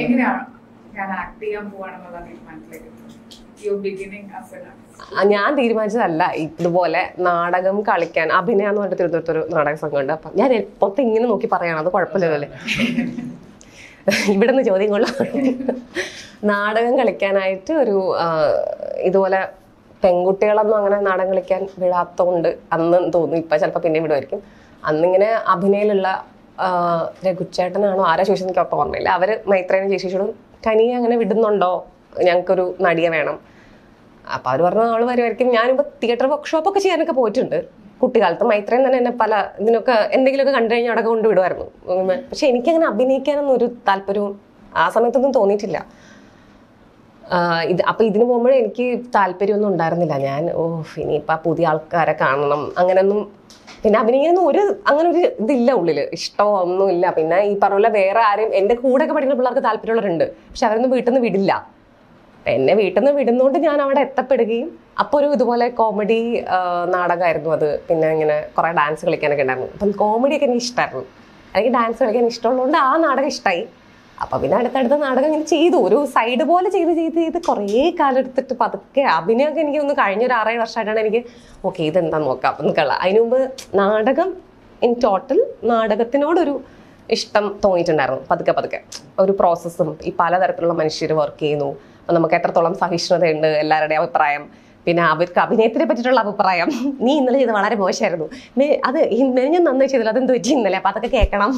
എങ്ങനെയാണ് ഞാൻ ആക്ട് ചെയ്യാൻ പോവാണെന്നുള്ള തീരുമാനത്തിലേക്ക് ഞാൻ തീരുമാനിച്ചതല്ല ഇതുപോലെ നാടകം കളിക്കാൻ അഭിനയ എന്ന് പറഞ്ഞിട്ട് തിരുവനന്തപുരത്ത് ഒരു നാടക സംഘമുണ്ട്. അപ്പം ഞാൻ മൊത്തം ഇങ്ങനെ നോക്കി പറയണം അത് കുഴപ്പമില്ലല്ലേ? ഇവിടെ ഇവിടുന്ന് ചോദ്യം കൊള്ളാം. നാടകം കളിക്കാനായിട്ട് ഒരു ഇതുപോലെ പെൺകുട്ടികളൊന്നും അങ്ങനെ നാടകം കളിക്കാൻ വിടാത്തോണ്ട് അന്ന് തോന്നുന്നു ഇപ്പം ചിലപ്പോൾ പിന്നെ വിടുമായിരിക്കും അന്നിങ്ങനെ അഭിനയിലുള്ള രഘുച്ചേട്ടനാണോ ആരാ ചോദിച്ചത് എനിക്ക് ഒപ്പം ഓർമ്മയില്ല. അവർ മൈത്രേനും ചേച്ചിയോടും കനിയെ അങ്ങനെ വിടുന്നുണ്ടോ? ഞങ്ങൾക്കൊരു നടിയെ വേണം. അപ്പം അവർ പറഞ്ഞു അവൾ വരുമായിരിക്കും ഞാനിപ്പോൾ തിയേറ്റർ വർക്ക്ഷോപ്പ് ഒക്കെ ചെയ്യാനൊക്കെ പോയിട്ടുണ്ട്. കുട്ടിക്കാലത്ത് മൈത്രേൻ തന്നെ എന്നെ പല ഇതിനൊക്കെ എന്തെങ്കിലുമൊക്കെ കണ്ടു കഴിഞ്ഞാൽ അവിടെ കൊണ്ടുവിടുമായിരുന്നു പക്ഷെ എനിക്കങ്ങനെ അഭിനയിക്കാനൊന്നും ഒരു താല്പര്യവും ആ സമയത്തൊന്നും തോന്നിയിട്ടില്ല. ഇത് അപ്പം ഇതിന് പോകുമ്പോഴേ എനിക്ക് താല്പര്യമൊന്നും ഉണ്ടായിരുന്നില്ല. ഞാൻ ഓ ഇനിയിപ്പോൾ പുതിയ ആൾക്കാരെ കാണണം. അങ്ങനെയൊന്നും പിന്നെ അഭിനയിക്കുന്ന ഒരു അങ്ങനെ ഒരു ഇതില്ല ഉള്ളിൽ. ഇഷ്ടമോ ഒന്നുമില്ല പിന്നെ ഈ പറഞ്ഞ പോലെ വേറെ ആരും എന്റെ ഒക്കെ പഠിക്കുന്ന പിള്ളേർക്ക് താല്പര്യമുള്ളവരുണ്ട്. പക്ഷെ അവരൊന്നും വീട്ടിൽ നിന്ന് വിടില്ല. എന്നെ വീട്ടിൽ നിന്ന് വിടുന്നതുകൊണ്ട് ഞാൻ അവിടെ എത്തപ്പെടുകയും അപ്പോൾ ഒരു ഇതുപോലെ കോമഡി നാടകമായിരുന്നു അത്. പിന്നെ ഇങ്ങനെ കുറേ ഡാൻസ് കളിക്കാനൊക്കെ ഉണ്ടായിരുന്നു. അപ്പം കോമഡിയൊക്കെ എനിക്ക് ഇഷ്ടമായിരുന്നു അല്ലെങ്കിൽ ഡാൻസ് കളിക്കാൻ ഇഷ്ടമുള്ളതുകൊണ്ട് ആ നാടകം ഇഷ്ടമായി അപ്പം പിന്നെ അടുത്തടുത്ത നാടകം ഇങ്ങനെ ചെയ്തു. ഒരു സൈഡ് പോലെ ചെയ്ത് ചെയ്ത് ചെയ്ത് കുറേ കാലം എടുത്തിട്ട് പതുക്കെ അഭിനയമൊക്കെ എനിക്ക് ഒന്ന് കഴിഞ്ഞ ഒരു ആറേഴ് വർഷമായിട്ടാണ് എനിക്ക് ഓക്കെ ഇതെന്താ നോക്കാം? എന്നൊക്കെയുള്ള അതിനു മുമ്പ് നാടകം ഇൻ ടോട്ടൽ നാടകത്തിനോടൊരു ഇഷ്ടം തോന്നിയിട്ടുണ്ടായിരുന്നു. പതുക്കെ പതുക്കെ. ഒരു പ്രോസസ്സും ഈ പലതരത്തിലുള്ള മനുഷ്യർ വർക്ക് ചെയ്യുന്നു. നമുക്ക് എത്രത്തോളം സഹിഷ്ണുതയുണ്ട് എല്ലാവരുടെയും അഭിപ്രായം. പിന്നെ അവർക്ക് അഭിനയത്തിനെ പറ്റിയിട്ടുള്ള അഭിപ്രായം. നീ ഇന്നലെ ചെയ്ത് വളരെ മോശമായിരുന്നു. അത് ഞാൻ നന്നായി ചെയ്തില്ല അതെന്ത് പറ്റി ഇന്നലെ? അപ്പം അതൊക്കെ കേൾക്കണം.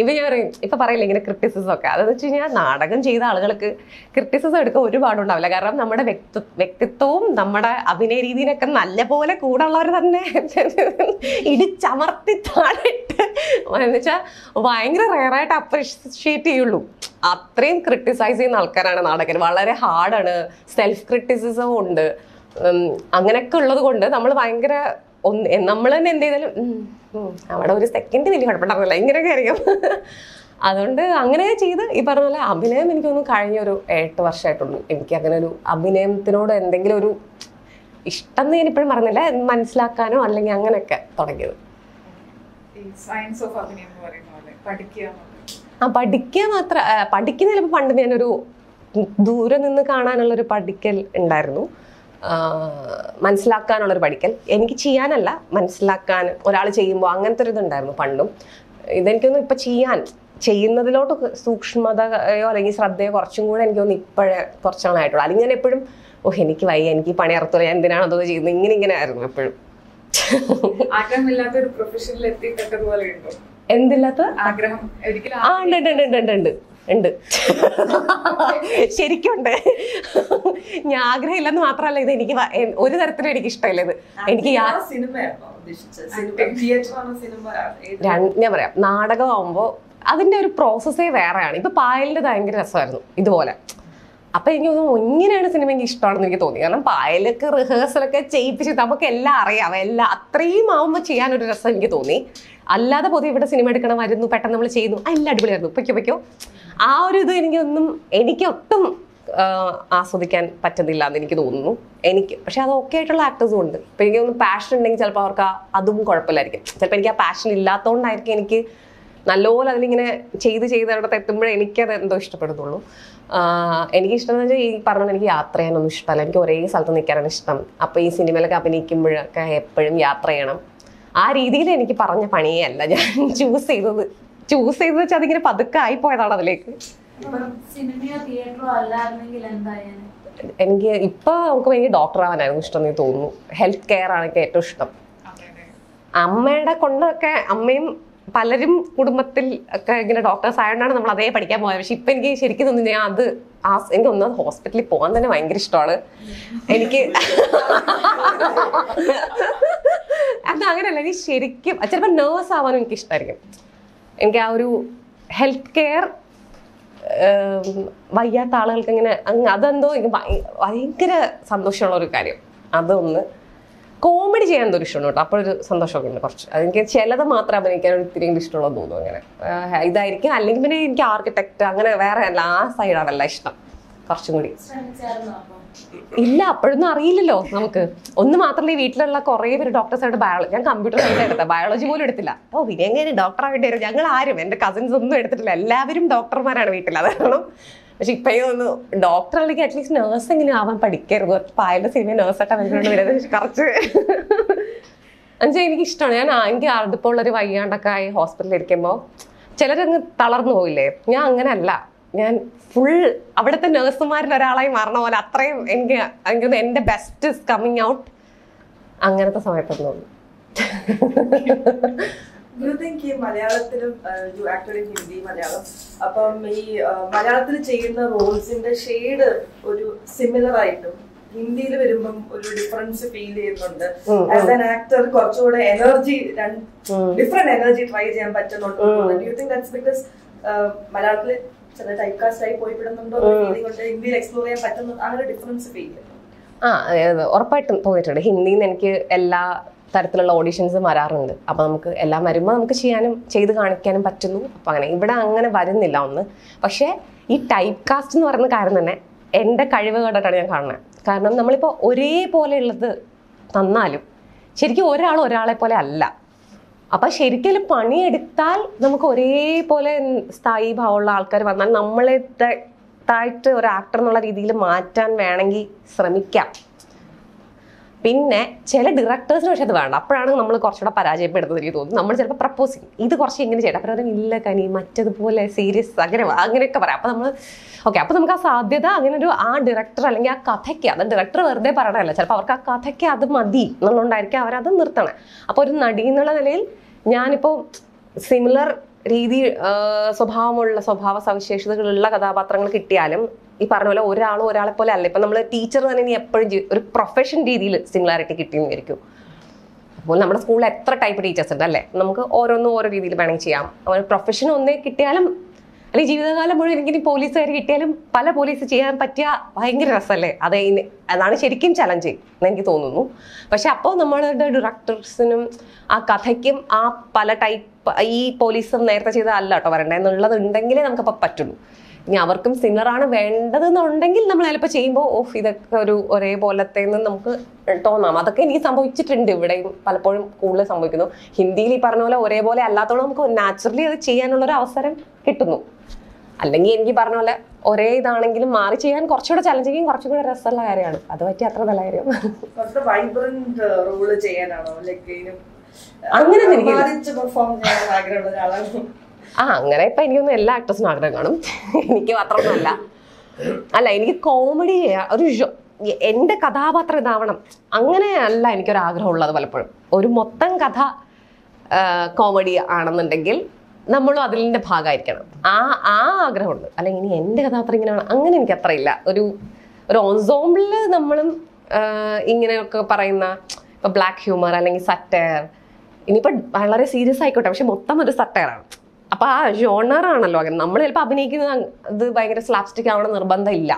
ഇപ്പം ഞാൻ പറയും ഇപ്പം പറയില്ല ഇങ്ങനെ ക്രിറ്റിസിസം ഒക്കെ. അതെന്ന് വെച്ച് കഴിഞ്ഞാൽ നാടകം ചെയ്ത ആളുകൾക്ക് ക്രിറ്റിസിസം എടുക്കാൻ ഒരുപാടുണ്ടാവില്ല. കാരണം നമ്മുടെ വ്യക്തി വ്യക്തിത്വവും നമ്മുടെ അഭിനയ രീതിയിലൊക്കെ നല്ലപോലെ കൂടെ ഉള്ളവർ തന്നെ. ഇടിച്ചമർത്തി താഴെട്ട് എന്ന് വെച്ചാൽ ഭയങ്കര റയറായിട്ട് അപ്രീഷിയേറ്റ് ചെയ്യുള്ളൂ. അത്രയും ക്രിട്ടിസൈസ് ചെയ്യുന്ന ആൾക്കാരാണ് നാടകൻ വളരെ ഹാർഡാണ് സെൽഫ് ക്രിറ്റിസിസവും ഉണ്ട്. അങ്ങനെയൊക്കെ ഉള്ളത് കൊണ്ട് നമ്മൾ ഭയങ്കര ഒന്ന് നമ്മൾ തന്നെ എന്ത് ചെയ്താലും അവിടെ ഒരു സെക്കൻഡ് വലിയ കുഴപ്പമുണ്ടാവില്ല ഇങ്ങനെയൊക്കെ ആയിരിക്കും. അതുകൊണ്ട് അങ്ങനെ ചെയ്ത് ഈ പറഞ്ഞ പോലെ അഭിനയം എനിക്കൊന്നും കഴിഞ്ഞ ഒരു എട്ട് വർഷമായിട്ടുള്ളൂ. എനിക്ക് അങ്ങനെ ഒരു അഭിനയത്തിനോട് എന്തെങ്കിലും ഒരു ഇഷ്ടം എന്ന് ഞാൻ ഇപ്പോഴും പറഞ്ഞില്ല മനസ്സിലാക്കാനോ അല്ലെങ്കിൽ അങ്ങനെയൊക്കെ തുടങ്ങിയത്. സയൻസ് ഓഫ് അഭിനയം എന്ന് പറയുന്ന പോലെ പഠിക്കുക ആ പഠിക്കുക മാത്ര പഠിക്കുന്ന ചിലപ്പോൾ പണ്ട് ഞാനൊരു ദൂരെ നിന്ന് കാണാനുള്ളൊരു പഠിക്കൽ ഉണ്ടായിരുന്നു. മനസ്സിലാക്കാനുള്ളൊരു പഠിക്കൽ. എനിക്ക് ചെയ്യാനല്ല മനസ്സിലാക്കാൻ ഒരാൾ ചെയ്യുമ്പോൾ അങ്ങനത്തെ ഒരു ഇതുണ്ടായിരുന്നു പണ്ടും. ഇതെനിക്കൊന്നും ഇപ്പം ചെയ്യാൻ ചെയ്യുന്നതിലോട്ട് സൂക്ഷ്മതയോ അല്ലെങ്കിൽ ശ്രദ്ധയോ കുറച്ചും കൂടെ എനിക്ക് തോന്നുന്നു ഇപ്പോഴേ കുറച്ചാളായിട്ടുള്ളൂ. അല്ലെങ്കിൽ ഞാൻ എപ്പോഴും ഓ എനിക്ക് വയ്യ എനിക്ക് പണി അറുത്തില്ല ഞാൻ എന്തിനാണ് അതൊക്കെ ചെയ്യുന്നത്? ഇങ്ങനെ ഇങ്ങനെ ആയിരുന്നു എപ്പോഴും. എന്തില്ലാത്ത? ആഗ്രഹം ആ ഉണ്ട് ഉണ്ട് ഉണ്ട് ഉണ്ട്. ഉണ്ട്. ശരിക്കുണ്ട്. ഞാൻ ആഗ്രഹമില്ലെന്ന് മാത്രമല്ല ഇത് എനിക്ക് ഒരു തരത്തിലും എനിക്ക് ഇഷ്ടമില്ല ഇത്. എനിക്ക് ഞാൻ പറയാം നാടകമാകുമ്പോൾ അതിന്റെ ഒരു പ്രോസസ്സേ വേറെയാണ്. ഇപ്പൊ പായലിന്റെ ഭയങ്കര രസമായിരുന്നു ഇതുപോലെ. അപ്പൊ എനിക്ക് തോന്നുന്നു ഇങ്ങനെയാണ് സിനിമ എനിക്ക് ഇഷ്ടമാണെന്ന് എനിക്ക് തോന്നി. കാരണം പായലൊക്കെ റിഹേഴ്സലൊക്കെ ചെയ്യിപ്പിച്ച് നമുക്ക് എല്ലാം അറിയാം എല്ലാം അത്രയും ആവുമ്പോൾ ചെയ്യാനൊരു രസം എനിക്ക് തോന്നി. അല്ലാതെ പൊതുവെ ഇവിടെ സിനിമ എടുക്കണം വരുന്നു പെട്ടെന്ന് നമ്മൾ ചെയ്യുന്നു എല്ലാം അടിപൊളിയായിരുന്നു. പൊയ്ക്കോ പൊയ്ക്കോ. ആ ഒരു ഇത് എനിക്കൊന്നും എനിക്ക് ഒട്ടും ആ, ആസ്വദിക്കാൻ പറ്റുന്നില്ല എന്ന് എനിക്ക് തോന്നുന്നു. എനിക്ക് പക്ഷെ അത് ഓക്കെ ആയിട്ടുള്ള ആക്ടേഴ്സും ഉണ്ട്. ഇപ്പൊ എനിക്ക് തോന്നുന്നു പാഷൻ ഉണ്ടെങ്കിൽ ചിലപ്പോൾ അവർക്ക് അതും കുഴപ്പമില്ലായിരിക്കും. ചിലപ്പോൾ എനിക്ക് ആ പാഷൻ ഇല്ലാത്തതുകൊണ്ടായിരിക്കും എനിക്ക് നല്ലപോലെ അതിലിങ്ങനെ ചെയ്ത് ചെയ്ത് അവിടെ എത്തുമ്പോഴേ എനിക്കത് എന്തോ ഇഷ്ടപ്പെടുന്നുള്ളൂ. എനിക്ക് ഇഷ്ടം എന്ന് വെച്ചാൽ ഈ പറഞ്ഞ എനിക്ക് യാത്ര ചെയ്യാനൊന്നും ഇഷ്ടമല്ല. എനിക്ക് ഒരേ സ്ഥലത്ത് നിൽക്കാനാണ് ഇഷ്ടം. അപ്പോൾ ഈ സിനിമയിലൊക്കെ അഭിനയിക്കുമ്പോഴൊക്കെ എപ്പോഴും യാത്ര ചെയ്യണം. ആ രീതിയിൽ എനിക്ക് പറഞ്ഞ പണിയേ അല്ല ഞാൻ ചൂസ് ചെയ്തത്. ചൂസ് ചെയ്ത് വെച്ചാൽ അതിങ്ങനെ പതുക്കെ അതിലേക്ക്. തിയേറ്ററോ അല്ലായിരുന്നെങ്കിൽ എന്തായാലും എനിക്ക് ഇപ്പൊ നമുക്ക് ഭയങ്കര ഡോക്ടർ ആവാനായിരുന്നു ഇഷ്ടം എന്ന് തോന്നുന്നു. ഹെൽത്ത് കെയർ ആണ് എനിക്ക് ഏറ്റവും ഇഷ്ടം. അമ്മയുടെ കൊണ്ടൊക്കെ അമ്മയും പലരും കുടുംബത്തിൽ ഒക്കെ ഇങ്ങനെ ഡോക്ടേഴ്സ് ആയതുകൊണ്ടാണ് നമ്മൾ അതേ പഠിക്കാൻ പോയത്. പക്ഷെ ഇപ്പൊ എനിക്ക് ശരിക്കും തോന്നുന്നു ഞാൻ അത് ആ എനിക്ക് ഒന്നാമത് ഹോസ്പിറ്റലിൽ പോകാൻ തന്നെ ഭയങ്കര ഇഷ്ടമാണ്. എനിക്ക് അത് അങ്ങനെയല്ല എനിക്ക് ശരിക്കും ചിലപ്പോൾ നേഴ്സ് ആവാനും എനിക്ക് ഇഷ്ടമായിരിക്കും എനിക്ക് ആ ഒരു ഹെൽത്ത് കെയർ വയ്യാത്ത ആളുകൾക്ക് ഇങ്ങനെ അതെന്തോ ഭയങ്കര സന്തോഷമുള്ള ഒരു കാര്യം. അതൊന്ന് കോമഡി ചെയ്യാൻ എന്തോ ഇഷ്ടമാണ് കേട്ടോ. അപ്പോഴൊരു സന്തോഷമൊക്കെ ഉണ്ട് കുറച്ച്. അതെനിക്ക് ചിലത് മാത്രം അഭിനയിക്കാൻ ഒരു ഇത്തിരി ഇഷ്ടമുള്ളതെന്ന് തോന്നുന്നു അങ്ങനെ. ഇതായിരിക്കും. അല്ലെങ്കിൽ പിന്നെ എനിക്ക് ആർക്കിടെക്ട് അങ്ങനെ വേറെ അല്ല ആ സൈഡാണല്ല ഇഷ്ടം. കുറച്ചും കൂടി. ഇല്ല അപ്പോഴൊന്നും അറിയില്ലല്ലോ നമുക്ക്. ഒന്ന് മാത്രമല്ല വീട്ടിലുള്ള കുറേ പേര് ഡോക്ടേഴ്സ് ബയോളജി ഞാൻ കമ്പ്യൂട്ടർ സയൻസ് എടുത്ത ബയോളജി പോലും എടുത്തില്ല. ഓ പിന്നെ എങ്ങനെ ഡോക്ടർ ആവേണ്ടി വരും? ഞങ്ങൾ ആരും എന്റെ കസിൻസ് ഒന്നും എടുത്തിട്ടില്ല. എല്ലാവരും ഡോക്ടർമാരാണ് വീട്ടിൽ അത് കാരണം. പക്ഷെ ഇപ്പോഴും ഒന്ന് ഡോക്ടർ അല്ലെങ്കിൽ അറ്റ്ലീസ്റ്റ് നേഴ്സ് എങ്ങനെ ആവാൻ പഠിക്കരുത്? പായലിന്റെ സിനിമ നേഴ്സായിട്ട് അവരോട് വരുന്നത് കുറച്ച് എന്നുവെച്ചാൽ എനിക്ക് ഇഷ്ടമാണ് ഞാൻ എനിക്ക് അതിപ്പോൾ ഉള്ളൊരു വയ്യാണ്ടൊക്കെ ആയി ഹോസ്പിറ്റലിൽ ഇരിക്കുമ്പോൾ ചിലരങ്ങ് തളർന്നു പോയില്ലേ ഞാൻ അങ്ങനെയല്ല ഞാൻ ഫുൾ അവിടുത്തെ നേഴ്സുമാരിൽ ഒരാളായി മാറണ പോലെ അത്രയും എനിക്ക് എനിക്ക് എന്റെ ബെസ്റ്റ് കമ്മിങ് ഔട്ട് അങ്ങനത്തെ സമയത്തൊന്നും യു തിങ്ക് ഈ മലയാളത്തിലും യു ഹിന്ദി മലയാളം. അപ്പം ഈ മലയാളത്തിൽ ചെയ്യുന്ന റോൾസിന്റെ ഷെയ്ഡ് ഒരു സിമിലർ ആയിട്ടും ഹിന്ദിയിൽ വരുമ്പം ഒരു ഡിഫറൻസ് ഫീൽ ചെയ്യുന്നുണ്ട്. ആസ് ആൻ ആക്ടർ കുറച്ചുകൂടെ എനർജി. ഡിഫറെന്റ് എനർജി ട്രൈ ചെയ്യാൻ പറ്റുന്നുണ്ട്. യു തിങ്ക് ദാറ്റ്സ് ബിക്കോസ് മലയാളത്തിൽ ചില ടൈപ്പ് കാസ്റ്റ് ആയി എക്സ്പ്ലോർ ചെയ്യാൻ പറ്റുന്നു. അങ്ങനെ ഡിഫറൻസ് ഫീൽ ചെയ്യുന്നു. ആ ഉറപ്പായിട്ടും തോന്നിയിട്ടുണ്ട് ഹിന്ദിയിൽ നിന്ന് എനിക്ക് എല്ലാ തരത്തിലുള്ള ഓഡീഷൻസും വരാറുണ്ട്. അപ്പോൾ നമുക്ക് എല്ലാം വരുമ്പോൾ നമുക്ക് ചെയ്യാനും ചെയ്ത് കാണിക്കാനും പറ്റുന്നു. അപ്പോൾ അങ്ങനെ ഇവിടെ അങ്ങനെ വരുന്നില്ല ഒന്ന്. പക്ഷേ ഈ ടൈപ്പ് കാസ്റ്റ് എന്ന് പറയുന്ന കാര്യം തന്നെ എന്റെ കഴിവ് കേട്ടിട്ടാണ് ഞാൻ കാണുന്നത്. കാരണം നമ്മളിപ്പോൾ ഒരേപോലെ ഉള്ളത് തന്നാലും ശരിക്കും ഒരാൾ ഒരാളെ പോലെ അല്ല. അപ്പം ശരിക്കും പണിയെടുത്താൽ നമുക്ക് ഒരേപോലെ സ്ഥായി ഭാവമുള്ള ആൾക്കാർ വന്നാൽ നമ്മളെ ായിട്ട് ഒരു ആക്ടർ എന്നുള്ള രീതിയിൽ മാറ്റാൻ വേണമെങ്കിൽ ശ്രമിക്കാം. പിന്നെ ചില ഡയറക്ടേഴ്സിന് പക്ഷെ അത് വേണ്ട. അപ്പോഴാണ് നമ്മൾ കുറച്ചുകൂടെ പരാജയപ്പെടുന്നത് എനിക്ക് തോന്നുന്നു നമ്മൾ ചിലപ്പോൾ പ്രപ്പോസ് ചെയ്യും. ഇത് കുറച്ച് ഇങ്ങനെ ചെയ്യണം അപ്പോൾ പറയും ഇല്ല കനി മറ്റതുപോലെ സീരിയസ് അങ്ങനെ അങ്ങനെയൊക്കെ പറയാം. അപ്പോൾ നമ്മൾ ഓക്കെ അപ്പോൾ നമുക്ക് ആ സാധ്യത അങ്ങനെ ഒരു ആ ഡയറക്ടർ അല്ലെങ്കിൽ ആ കഥയ്ക്ക് അത് ഡയറക്ടർ വെറുതെ പറയണമല്ല ചിലപ്പോൾ അവർക്ക് ആ കഥയ്ക്ക് അത് മതി എന്നുള്ളതുകൊണ്ടായിരിക്കും അവരത് നിർത്തണം. അപ്പോൾ ഒരു നടി എന്നുള്ള നിലയിൽ ഞാനിപ്പോൾ സിമിലർ രീതി സ്വഭാവമുള്ള സ്വഭാവ സവിശേഷതകളുള്ള കഥാപാത്രങ്ങൾ കിട്ടിയാലും ഈ പറഞ്ഞ പോലെ ഒരാളും ഒരാളെ പോലെ അല്ല. ഇപ്പം നമ്മൾ ടീച്ചർ തന്നെ ഇനി എപ്പോഴും ഒരു പ്രൊഫഷൻ രീതിയിൽ സിമിലാരിറ്റി കിട്ടിയെന്ന് വിചാരിക്കും അപ്പോൾ നമ്മുടെ സ്കൂളിൽ എത്ര ടൈപ്പ് ടീച്ചേഴ്സ് ഉണ്ട് അല്ലേ? നമുക്ക് ഓരോന്നും ഓരോ രീതിയിൽ വേണമെങ്കിൽ ചെയ്യാം. അവർ പ്രൊഫഷൻ ഒന്നേ കിട്ടിയാലും അല്ലെങ്കിൽ ജീവിതകാലം മുഴുവൻ എനിക്കിനി പോലീസുകാർ കിട്ടിയാലും പല പോലീസ് ചെയ്യാൻ പറ്റിയ ഭയങ്കര രസമല്ലേ? അത് അതാണ് ശരിക്കും ചലഞ്ച് എനിക്ക് തോന്നുന്നു. പക്ഷെ അപ്പോൾ നമ്മളുടെ ഡയറക്ടേഴ്സിനും ആ കഥയ്ക്കും ആ പല ടൈപ്പ് ഈ പോലീസും നേരത്തെ ചെയ്ത അല്ല കേട്ടോ വരണ്ടേ എന്നുള്ളത് ഉണ്ടെങ്കിലേ നമുക്കപ്പോൾ പറ്റുള്ളൂ. ഇനി അവർക്കും സിമിലർ ആണ് വേണ്ടതെന്നുണ്ടെങ്കിൽ നമ്മൾ ചിലപ്പോൾ ചെയ്യുമ്പോൾ ഓഫ് ഇതൊക്കെ ഒരു ഒരേപോലത്തെ നമുക്ക് തോന്നാം. അതൊക്കെ എനിക്ക് സംഭവിച്ചിട്ടുണ്ട്. ഇവിടെയും പലപ്പോഴും കൂടുതൽ സംഭവിക്കുന്നു. ഹിന്ദിയിൽ ഈ പറഞ്ഞ പോലെ ഒരേപോലെ അല്ലാത്തോളം നമുക്ക് നാച്ചുറലി അത് ചെയ്യാനുള്ള ഒരു അവസരം കിട്ടുന്നു. അല്ലെങ്കിൽ എനിക്ക് പറഞ്ഞ പോലെ ഒരേ ഇതാണെങ്കിലും മാറി ചെയ്യാൻ കുറച്ചുകൂടെ ചലഞ്ചിങ്ങും കുറച്ചും കൂടെ രസമുള്ള കാര്യമാണ്. അത് പറ്റി അത്ര നല്ല കാര്യം. കുറച്ച് ആ അങ്ങനെ ഇപ്പൊ എനിക്കൊന്നും എല്ലാ ആക്ട്രസിനും ആഗ്രഹം കാണും. എനിക്ക് മാത്രമൊന്നുമല്ല. അല്ല എനിക്ക് കോമഡി ഒരു എന്റെ കഥാപാത്രം ഇതാവണം. അങ്ങനെ അല്ല എനിക്കൊരു ആഗ്രഹമുള്ളത് പലപ്പോഴും. ഒരു മൊത്തം കഥ കോമഡി ആണെന്നുണ്ടെങ്കിൽ നമ്മളും അതിലിന്റെ ഭാഗമായിരിക്കണം. ആ ആ ആഗ്രഹമുണ്ട്. അല്ലെങ്കിൽ ഇനി എന്റെ കഥാപാത്രം ഇങ്ങനെയാണ് അങ്ങനെ എനിക്ക് അത്ര ഇല്ല. ഒരു ഒരു ഓൺസോംബിളിൽ നമ്മളും ഇങ്ങനെയൊക്കെ പറയുന്ന ഇപ്പൊ ബ്ലാക്ക് ഹ്യൂമർ അല്ലെങ്കിൽ സറ്റയർ ഇനിയിപ്പോ വളരെ സീരിയസ് ആയിക്കോട്ടെ. പക്ഷെ മൊത്തം ഒരു സറ്റയറാണ് അപ്പൊ ആ ജോണറാണല്ലോ അങ്ങനെ. നമ്മൾ ചിലപ്പോൾ അഭിനയിക്കുന്നത് അത് ഇത് ഭയങ്കര സ്ലാപ്സ്റ്റിക് ആവണം നിർബന്ധമില്ല.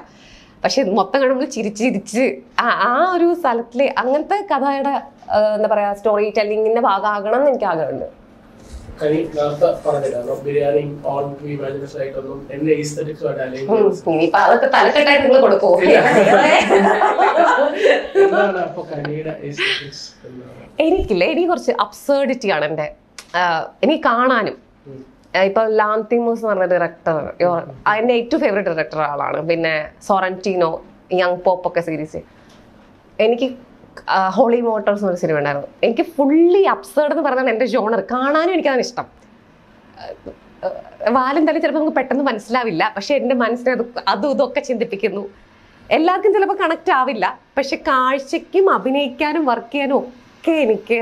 പക്ഷെ മൊത്തം കാണുമ്പോൾ ചിരിച്ചിരിച്ച് ചിരിച്ച് ആ ആ ഒരു സ്ഥലത്തിലെ അങ്ങനത്തെ കഥയുടെ എന്താ പറയാ സ്റ്റോറി ടെല്ലിങ്ങിന്റെ ഭാഗമാകണം എന്ന് എനിക്ക് ആഗ്രഹമുണ്ട്. എന്റെ അതൊക്കെ തലക്കെട്ടായിട്ട് നിങ്ങൾ കൊടുക്കുമോ എനിക്കില്ല. എനിക്ക് കുറച്ച് അബ്സേർഡിറ്റി ആണ് എന്റെ എനിക്ക് കാണാനും. ഇപ്പൊ ലാന്തിമോസ് എന്ന് പറഞ്ഞ ഡയറക്ടർ അതിന്റെ ഏറ്റവും ഫേവറേറ്റ് ഡയറക്ടർ ആളാണ്. പിന്നെ സോറന്റീനോ യങ് പോപ്പ് ഒക്കെ സീരീസ് എനിക്ക് ഹോളി മോട്ടോർസ് എന്നൊരു സിനിമ ഉണ്ടായിരുന്നു. എനിക്ക് ഫുള്ളി അപ്സേർഡ് എന്ന് പറഞ്ഞാൽ എന്റെ ജോണർ കാണാനും എനിക്കതാണ് ഇഷ്ടം. വാലും തലി ചിലപ്പോൾ നമുക്ക് പെട്ടെന്ന് മനസ്സിലാവില്ല. പക്ഷെ എന്റെ മനസ്സിനെ അത് അതും ഇതൊക്കെ ചിന്തിപ്പിക്കുന്നു. എല്ലാവർക്കും ചിലപ്പോൾ കണക്റ്റ് ആവില്ല. പക്ഷെ കാഴ്ചയ്ക്കും അഭിനയിക്കാനും വർക്ക് ചെയ്യാനും ഒക്കെ എനിക്ക്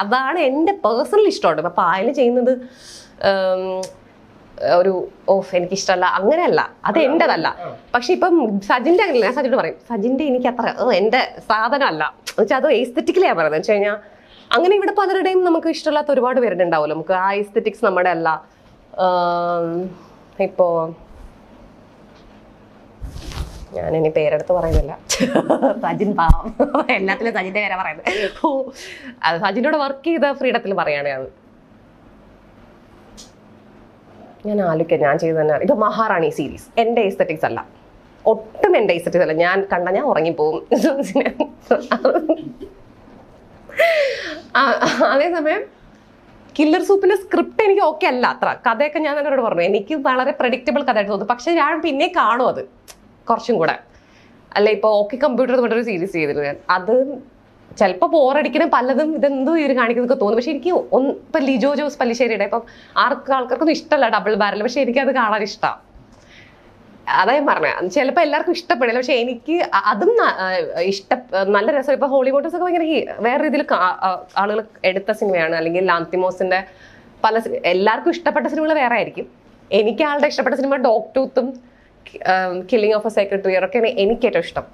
അതാണ് എന്റെ പേഴ്സണൽ ഇഷ്ടമുണ്ട് ഇപ്പം പായൽ ചെയ്യുന്നത് ഒരു ഓഫ് എനിക്കിഷ്ടമല്ല അങ്ങനെയല്ല. അത് എന്റെതല്ല പക്ഷെ ഇപ്പം സജിന്റെ അങ്ങനെ ഞാൻ സജിനോട് പറയും സജിന്റെ എനിക്ക് അത്ര ഓ എന്റെ സാധനമല്ല. വെച്ചാൽ അത് എസ്തെറ്റിക്കലേ പറയുന്നത്. വെച്ച് കഴിഞ്ഞാൽ അങ്ങനെ ഇവിടെ പലരുടെയും നമുക്ക് ഇഷ്ടമില്ലാത്ത ഒരുപാട് പേരുടെ ഉണ്ടാവുമല്ലോ നമുക്ക് ആ എസ്തെറ്റിക്സ് നമ്മുടെ അല്ല. ഇപ്പോൾ ഇപ്പോ ഇനി പേരെടുത്ത് പറയുന്നില്ല. സജിൻ പാവം. എല്ലാത്തിലും സജിന്റെ പേരാ പറയുന്നത്. ഓ അത് സജിനോട് വർക്ക് ചെയ്ത ഫ്രീഡത്തിൽ പറയുകയാണ് അത് ഞാൻ ആലോചിക്കാം ഞാൻ ചെയ്ത് തന്നെ. ഇപ്പൊ മഹാറാണി സീരീസ് എന്റെ എസ്തറ്റിക്സ് അല്ല. ഒട്ടും എന്റെ എസ്തറ്റിക്സ് അല്ല. ഞാൻ കണ്ട ഞാൻ ഉറങ്ങിപ്പോവും. അതേസമയം കില്ലർ സൂപ്പിന്റെ സ്ക്രിപ്റ്റ് എനിക്ക് ഓക്കെ അല്ല അത്ര. കഥയൊക്കെ ഞാൻ എന്നോട് പറഞ്ഞു. എനിക്ക് വളരെ പ്രഡിക്റ്റബിൾ കഥയായിട്ട് തോന്നുന്നു. പക്ഷെ ഞാൻ പിന്നെ കാണും അത് കുറച്ചും കൂടെ. അല്ല ഇപ്പൊ ഓക്കെ കമ്പ്യൂട്ടർ എന്ന് സീരീസ് ചെയ്തിരുന്നു ഞാൻ. അത് ചിലപ്പോൾ ബോറടിക്കണ പലതും ഇതെന്തോ ഇവർ കാണിക്കുന്നതൊക്കെ തോന്നും. പക്ഷെ എനിക്ക് ഇപ്പം ലിജോ ജോസ് പല്ലിശ്ശേരിയുടെ ഇപ്പം ആർക്ക് ആൾക്കാർക്കൊന്നും ഇഷ്ടമല്ല ഡബിൾ ബാരൽ പക്ഷെ എനിക്കത് കാണാൻ ഇഷ്ടമാണ് അതാ ഞാൻ പറഞ്ഞത് ചിലപ്പോൾ എല്ലാവർക്കും ഇഷ്ടപ്പെടില്ല. പക്ഷെ എനിക്ക് അതും ഇഷ്ട നല്ല രസം. ഇപ്പോൾ ഹോളിവുഡ്സ് ഒക്കെ ഭയങ്കര വേറെ രീതിയിൽ ആളുകൾ എടുത്ത സിനിമയാണ്. അല്ലെങ്കിൽ ലാന്തിമോസിന്റെ പല എല്ലാവർക്കും ഇഷ്ടപ്പെട്ട സിനിമകൾ വേറെ ആയിരിക്കും. എനിക്ക് ആളുടെ ഇഷ്ടപ്പെട്ട സിനിമ ഡോക്ടൂത്തും കില്ലിംഗ് ഓഫ് എ സെക്രട്ടറി ഒക്കെയാണ് എനിക്ക് ഏറ്റവും ഇഷ്ടം.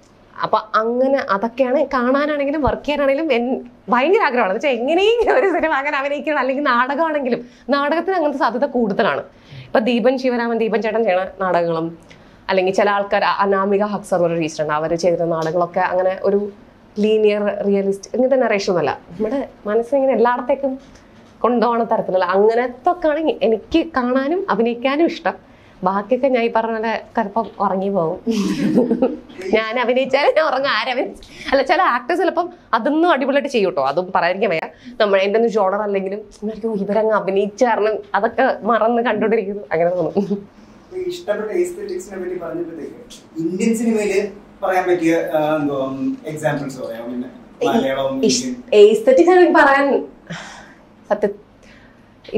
അപ്പൊ അങ്ങനെ അതൊക്കെയാണ് കാണാനാണെങ്കിലും വർക്ക് ചെയ്യാനാണെങ്കിലും എൻ- ഭയങ്കര ആഗ്രഹമാണ്. എന്ന് വെച്ചാൽ എങ്ങനെയെങ്കിലും ഒരു സിനിമ അങ്ങനെ അഭിനയിക്കണം. അല്ലെങ്കിൽ നാടകമാണെങ്കിലും നാടകത്തിന് അങ്ങനത്തെ സാധ്യത കൂടുതലാണ്. ഇപ്പൊ ദീപൻ ശിവരാമൻ ദീപൻ ചേട്ടൻ ചെയ്യണ നാടകങ്ങളും അല്ലെങ്കിൽ ചില ആൾക്കാർ അനാമിക ഹക്സർ ഒരു ടീച്ചറുണ്ട് അവർ ചെയ്ത നാടകങ്ങളൊക്കെ അങ്ങനെ ഒരു ലീനിയർ റിയലിസ്റ്റ് ഇങ്ങനത്തെ നറേഷൻ ഒന്നുമല്ല. നമ്മുടെ മനസ്സിങ്ങനെ എല്ലായിടത്തേക്കും കൊണ്ടുപോകണ തരത്തിലുള്ള അങ്ങനത്തെ ഒക്കെ ആണെങ്കിൽ എനിക്ക് കാണാനും അഭിനയിക്കാനും ഇഷ്ടം. ബാക്കിയൊക്കെ ഞാൻ ഈ പറഞ്ഞ പോലെ ചിലപ്പം ഉറങ്ങി പോകും ഞാൻ അഭിനയിച്ചാലും ഞാൻ ഉറങ്ങും. ആരഭിനയിച്ചു അല്ല ചില ആക്ടേഴ്സ് ചിലപ്പം അതൊന്നും അടിപൊളിയായിട്ട് ചെയ്യും കേട്ടോ അതും പറയാതിരിക്കാൻ വയ്യ. നമ്മൾ എന്റെ ഒന്നും ജോണർ അല്ലെങ്കിലും ഇവരങ്ങ് അഭിനയിച്ച കാരണം അതൊക്കെ മറന്ന് കണ്ടുകൊണ്ടിരിക്കുന്നു. അങ്ങനെ തോന്നും. ഇഷ്ടപ്പെട്ട എസ്തെറ്റിക്സിനെ പറ്റി പറഞ്ഞപ്പോഴത്തേക്ക് ഇന്ത്യൻ സിനിമയിൽ പറയാൻ പറ്റിയ ആ, എന്തോ എക്സാമ്പിൾസ് പറയാം എസ്തറ്റിക്സ് പറയാൻ സത്യ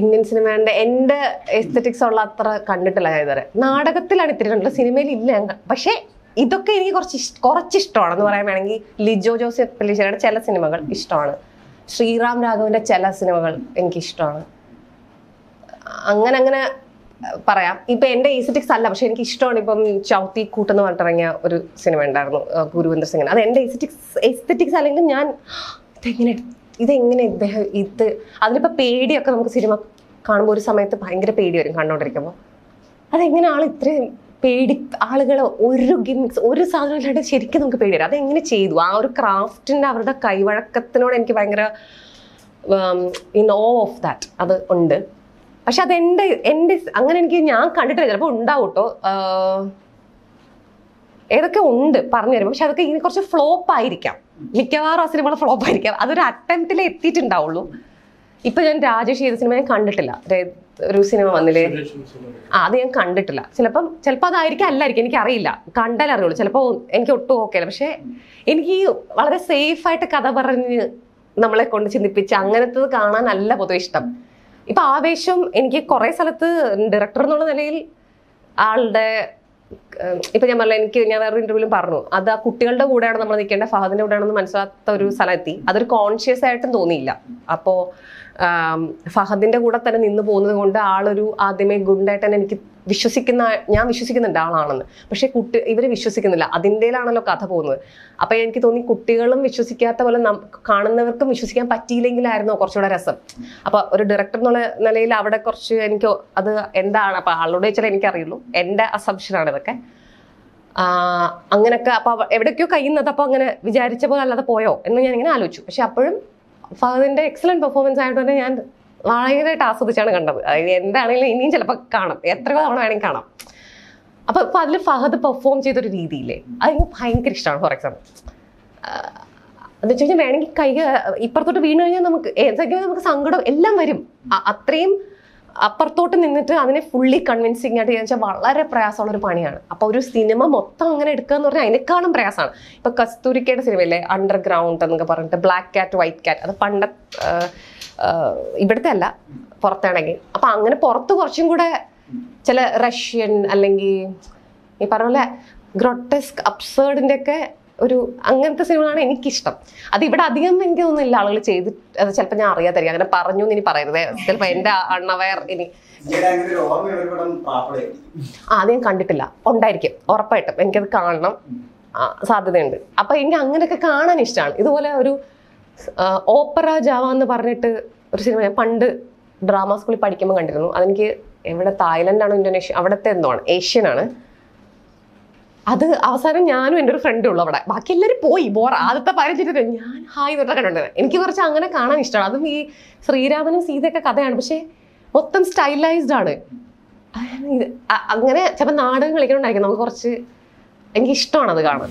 ഇന്ത്യൻ സിനിമയുടെ എന്റെ എസ്തറ്റിക്സ് ഉള്ള അത്ര കണ്ടിട്ടില്ല ഞാൻ ഇതുവരെ നാടകത്തിലാണ് ഇത്തിരി സിനിമയിൽ ഇല്ല പക്ഷേ ഇതൊക്കെ എനിക്ക് കുറച്ച് കുറച്ച് കുറച്ച് ഇഷ്ടമാണെന്ന് പറയാൻ വേണമെങ്കിൽ ലിജോ ജോസഫ് പല്ലിശ്ശേരിയുടെ ചില സിനിമകൾ ഇഷ്ടമാണ്. ശ്രീറാം രാഘവന്റെ ചില സിനിമകൾ എനിക്കിഷ്ടമാണ് അങ്ങനെ അങ്ങനെ പറയാം. ഇപ്പൊ എന്റെ എസ്തറ്റിക്സ് അല്ല പക്ഷെ എനിക്ക് ഇഷ്ടമാണ് ഇപ്പം ചൗത്തി കൂട്ടെന്ന് പറഞ്ഞിട്ടിറങ്ങിയ ഒരു സിനിമ ഉണ്ടായിരുന്നു ഗുരുവിന്ദർ സിംഗിന്. അത് എന്റെ എസ്തറ്റിക്സ് എസ്തറ്റിക്സ് അല്ലെങ്കിൽ ഞാൻ ഇതെങ്ങനെ ഇതെങ്ങനെ ഇദ്ദേഹം ഇത് അതിനിപ്പോ പേടിയൊക്കെ നമുക്ക് സിനിമ കാണുമ്പോൾ ഒരു സമയത്ത് ഭയങ്കര പേടി വരും കണ്ടോണ്ടിരിക്കുമ്പോൾ അതെങ്ങനെ ആൾ ഇത്രയും പേടി ആളുകൾ ഒരു ഗിമിക്സ് ഒരു സാധനം ഇല്ലാണ്ട് ശരിക്കും നമുക്ക് പേടി വരും. അതെങ്ങനെ ചെയ്തു? ആ ഒരു ക്രാഫ്റ്റിന്റെ അവരുടെ കൈവഴക്കത്തിനോട് എനിക്ക് ഭയങ്കര ഇൻ ഓ ഓഫ് ദാറ്റ് അത് ഉണ്ട്. പക്ഷെ അത് എന്റെ എന്റെ അങ്ങനെ എനിക്ക് ഞാൻ കണ്ടിട്ടില്ല. ചിലപ്പോൾ ഉണ്ടാവും കേട്ടോ ഏതൊക്കെ ഉണ്ട് പറഞ്ഞു തരും പക്ഷെ അതൊക്കെ ഇനി കുറച്ച് ഫ്ലോപ്പ് ആയിരിക്കാം മിക്കവാറും ആ സിനിമകൾ ഫ്ലോപ്പ് ആയിരിക്കാം. അതൊരു അറ്റംപ്റ്റിൽ എത്തിയിട്ടുണ്ടാവുള്ളൂ. ഇപ്പൊ ഞാൻ രാജേഷ് ചെയ്ത സിനിമ ഞാൻ കണ്ടിട്ടില്ല ഒരു സിനിമ വന്നില്ലേ ആ അത് ഞാൻ കണ്ടിട്ടില്ല. ചിലപ്പം ചിലപ്പോൾ അതായിരിക്കും അല്ലായിരിക്കും എനിക്ക് അറിയില്ല കണ്ടാലേ അറിയുള്ളൂ. ചിലപ്പോൾ എനിക്ക് ഒട്ടും ഓക്കെ അല്ല. പക്ഷെ എനിക്ക് വളരെ സേഫ് ആയിട്ട് കഥ പറഞ്ഞ് നമ്മളെ കൊണ്ട് ചിന്തിപ്പിച്ച് അങ്ങനത്തത് കാണാനല്ല പൊതുവെ ഇഷ്ടം. ഇപ്പൊ ആവേശം എനിക്ക് കുറെ സ്ഥലത്ത് ഡയറക്ടർ എന്നുള്ള നിലയിൽ ആളുടെ ഇപ്പൊ ഞാൻ പറഞ്ഞ എനിക്ക് ഞാൻ വേറൊരു ഇന്റർവ്യൂലും പറഞ്ഞു. അത് ആ കുട്ടികളുടെ കൂടെയാണ് നമ്മൾ നിൽക്കേണ്ടത് ഫഹദിന്റെ കൂടെയാണെന്ന് മനസ്സിലാത്ത ഒരു സ്ഥലമെത്തി. അതൊരു കോൺഷ്യസ് ആയിട്ടും തോന്നിയില്ല. അപ്പോ ഫഹദിന്റെ കൂടെ തന്നെ നിന്ന് പോകുന്നത് കൊണ്ട് ആളൊരു ആദ്യമേ ഗുണ്ടായിട്ട് തന്നെ എനിക്ക് വിശ്വസിക്കുന്ന ഞാൻ വിശ്വസിക്കുന്നുണ്ട് ആളാണെന്ന് പക്ഷേ കുട്ടി ഇവർ വിശ്വസിക്കുന്നില്ല. അതിന്റെയിലാണല്ലോ കഥ പോകുന്നത്. അപ്പോൾ എനിക്ക് തോന്നി കുട്ടികളും വിശ്വസിക്കാത്ത പോലെ കാണുന്നവർക്കും വിശ്വസിക്കാൻ പറ്റിയില്ലെങ്കിലായിരുന്നു കുറച്ചുകൂടെ രസം. അപ്പോൾ ഒരു ഡയറക്ടർ എന്നുള്ള നിലയിൽ അവിടെ കുറച്ച് എനിക്ക് അത് എന്താണ് അപ്പൊ ആളോട് വെച്ചാൽ എനിക്കറിയുള്ളൂ. എന്റെ അസംഷനാണ് ഇതൊക്കെ. അങ്ങനെയൊക്കെ അപ്പോൾ എവിടേക്കോ കഴിയുന്നത് അപ്പൊ അങ്ങനെ വിചാരിച്ച പോലെ അല്ലാതെ പോയോ എന്ന് ഞാൻ ഇങ്ങനെ ആലോചിച്ചു. പക്ഷെ അപ്പോഴും ഫഹദിന്റെ എക്സലന്റ് പെർഫോമൻസ് ആയതുകൊണ്ട് ഞാൻ ഭയങ്കരമായിട്ട് ആസ്വദിച്ചാണ് കണ്ടത്. അതായത് എന്താണെങ്കിലും ഇനിയും ചിലപ്പോൾ കാണാം. എത്ര തവണ വേണമെങ്കിൽ കാണാം. അപ്പൊ ഇപ്പൊ അതിൽ ഫഹദ് പെർഫോം ചെയ്തൊരു രീതിയില്ലേ അത് എനിക്ക് ഭയങ്കര ഇഷ്ടമാണ് ഫോർ എക്സാമ്പിൾ എന്ന് വെച്ച് കഴിഞ്ഞാൽ വേണമെങ്കിൽ കൈ ഇപ്പുറത്തോട്ട് വീണ് കഴിഞ്ഞാൽ നമുക്ക് ഏതൊക്കെ നമുക്ക് സങ്കടം എല്ലാം വരും. അത്രയും അപ്പുറത്തോട്ട് നിന്നിട്ട് അതിനെ ഫുള്ളി കൺവിൻസിങ് ആയിട്ട് ചോദിച്ചാൽ വളരെ പ്രയാസമുള്ള ഒരു പണിയാണ്. അപ്പൊ ഒരു സിനിമ മൊത്തം അങ്ങനെ എടുക്കുക എന്ന് പറഞ്ഞാൽ അതിനേക്കാളും പ്രയാസമാണ്. ഇപ്പൊ കസ്തൂരിക്കയുടെ സിനിമയില്ലേ അണ്ടർഗ്രൗണ്ട് എന്നൊക്കെ പറഞ്ഞിട്ട് ബ്ലാക്ക് കാറ്റ് വൈറ്റ് കാറ്റ് അത് പണ്ട ഇവിടുത്തെ അല്ല പുറത്താണെങ്കിൽ. അപ്പൊ അങ്ങനെ പുറത്ത് കുറച്ചും കൂടെ ചില റഷ്യൻ അല്ലെങ്കിൽ ഈ പറഞ്ഞ പോലെ ഗ്രൊട്ടസ്ക് അബ്സേർഡിന്റെ ഒക്കെ ഒരു അങ്ങനത്തെ സിനിമകളാണ് എനിക്കിഷ്ടം. അത് ഇവിടെ അധികം എനിക്ക് തോന്നുന്നില്ല ആളുകൾ ചെയ്ത് അത് ചിലപ്പോൾ ഞാൻ അറിയാതായിരിക്കും. അങ്ങനെ പറഞ്ഞു എന്ന് ഇനി പറയരുത്. ചിലപ്പോൾ എന്റെ അണ്ണവയർ ഇനി ആ, അത് ഞാൻ കണ്ടിട്ടില്ല. ഉണ്ടായിരിക്കും. ഉറപ്പായിട്ടും. എനിക്കത് കാണണം. സാധ്യതയുണ്ട്. അപ്പൊ എനിക്ക് അങ്ങനെയൊക്കെ കാണാൻ ഇഷ്ടമാണ്. ഇതുപോലെ ഒരു ഓപ്പറ ജാവ എന്ന് പറഞ്ഞിട്ട് ഒരു സിനിമ ഞാൻ പണ്ട് ഡ്രാമ സ്കൂളിൽ പഠിക്കുമ്പോൾ കണ്ടിരുന്നു. അതെനിക്ക് എവിടെ? തായ്ലൻഡാണോ ഇന്തോനേഷ്യ? അവിടുത്തെ എന്തോ ആണ് ഏഷ്യൻ ആണ് അത് അവസാനം ഞാനും എന്റെ ഒരു ഫ്രണ്ടും ഉള്ളു അവിടെ. ബാക്കി എല്ലാവരും പോയി. ബോർ ആദ്യത്തെ പതിനഞ്ചിട്ട് ഞാൻ ഹായ് തൊട്ടാ കണ്ടിട്ടുണ്ട് എനിക്ക് കുറച്ച് അങ്ങനെ കാണാൻ ഇഷ്ടമാണ്. അതും ഈ ശ്രീരാമനും സീതയൊക്കെ കഥയാണ്. പക്ഷേ മൊത്തം സ്റ്റൈലൈസ്ഡ് ആണ്. അങ്ങനെ ചിലപ്പോൾ നാടകം കളിക്കണുണ്ടായിരിക്കും നമുക്ക് കുറച്ച് എനിക്ക് ഇഷ്ടമാണ് അത് കാണാൻ.